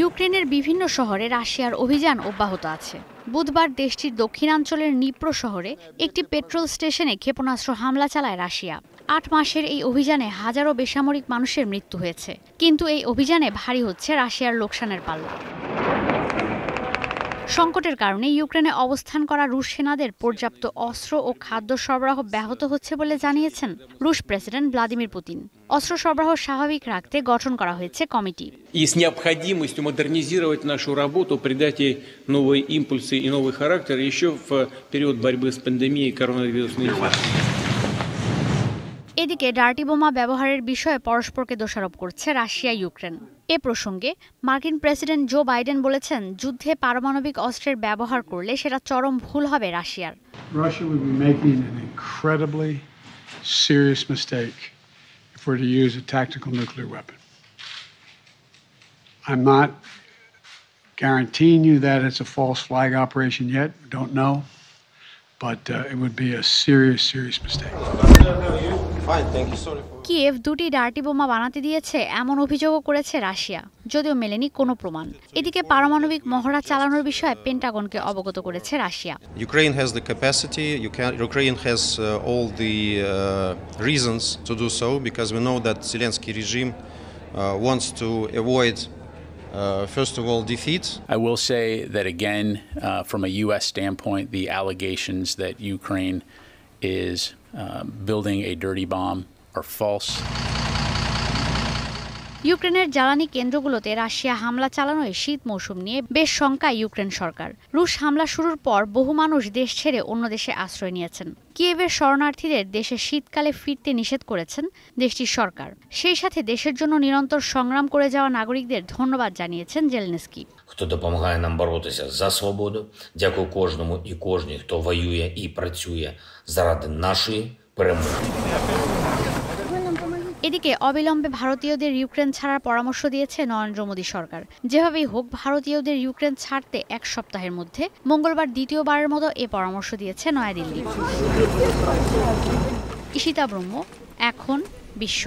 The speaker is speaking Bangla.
ইউক্রেনের বিভিন্ন শহরে রাশিয়ার অভিযান অব্যাহত আছে। বুধবার দেশটির দক্ষিণাঞ্চলের নিপ্র শহরে একটি পেট্রোল স্টেশনে ক্ষেপণাস্ত্র হামলা চালায় রাশিয়া। আট মাসের এই অভিযানে হাজারো বেসামরিক মানুষের মৃত্যু হয়েছে। কিন্তু এই অভিযানে ভারী হচ্ছে রাশিয়ার লোকসানের পাল্লা। সংকটের কারণে ইউক্রেনে অবস্থান করা রুশ সেনাদের পর্যাপ্ত অস্ত্র ও খাদ্য সরবরাহ ব্যাহত হচ্ছে বলে জানিয়েছেন রুশ প্রেসিডেন্ট ভ্লাদিমির পুতিন অস্ত্র সরবরাহ স্বাভাবিক রাখতে গঠন করা হয়েছে কমিটি И с необходимостью модернизировать нашу работу, придать ей новые импульсы и новый характер еще в период борьбы с пандемией коронавирусной инфекции. এদিকে ডার্টি বোমা ব্যবহারের বিষয়ে পরস্পরকে দোষারোপ করছে রাশিয়া ইউক্রেন এ প্রসঙ্গে মার্কিন প্রেসিডেন্ট জো বাইডেন বলেছেন যুদ্ধে পারমাণবিক অস্ত্রের ব্যবহার করলে সেটা চরম ভুল হবে রাশিয়ার Russia would be making an incredibly serious mistake if we're to use a tactical nuclear weapon. I'm not guaranteeing you that it's a false flag operation yet. Don't know. But uh, it would be a serious, serious mistake. Kyiv দুটি ডার্টি বোমা বানাতে দিয়েছে এমন অভিযোগও করেছে রাশিয়া যদিও মেলেনি কোনো প্রমাণ এদিকে পারমাণবিক মহড়া চালানোর বিষয়ে পেন্টাগনকে অবগত করেছে Russia Ukraine has the capacity Ukraine has all reasons to do so because we know that Zelensky regime to avoid Uh, first. I will say that again, uh, from a U.S. standpoint, the allegations that Ukraine is Uh, building a dirty bomb are false. ইউক্রেনের জ্বালানি কেন্দ্রগুলোতে রাশিয়া হামলা চালানোয় শীত মৌসুম নিয়ে বেশ শঙ্কায় ইউক্রেন সরকার রুশ হামলা শুরুর পর বহু মানুষ দেশ ছেড়ে অন্য দেশে আশ্রয় নিয়েছেন কিয়েভের শরণার্থীদের দেশে শীতকালে ফিরতে নিষেধ করেছেন দেশটির সরকার সেই সাথে দেশের জন্য নিরন্তর সংগ্রাম করে যাওয়া নাগরিকদের ধন্যবাদ জানিয়েছেন জেলনেস্কি хто допомагає нам боротися за свободу. Дякую кожному і кожній, хто воює і працює заради нашої перемоги. এদিকে অবিলম্বে ভারতীয়দের ইউক্রেন ছাড়ার পরামর্শ দিয়েছে নরেন্দ্র মোদী সরকার। যেভাবেই হোক, ভারতীয়দের ইউক্রেন ছাড়তে এক সপ্তাহের মধ্যে মঙ্গলবার দ্বিতীয়বারের মতো এ পরামর্শ দিয়েছে নয়াদিল্লি। ইশিতা ব্রহ্ম, এখন বিশ্ব।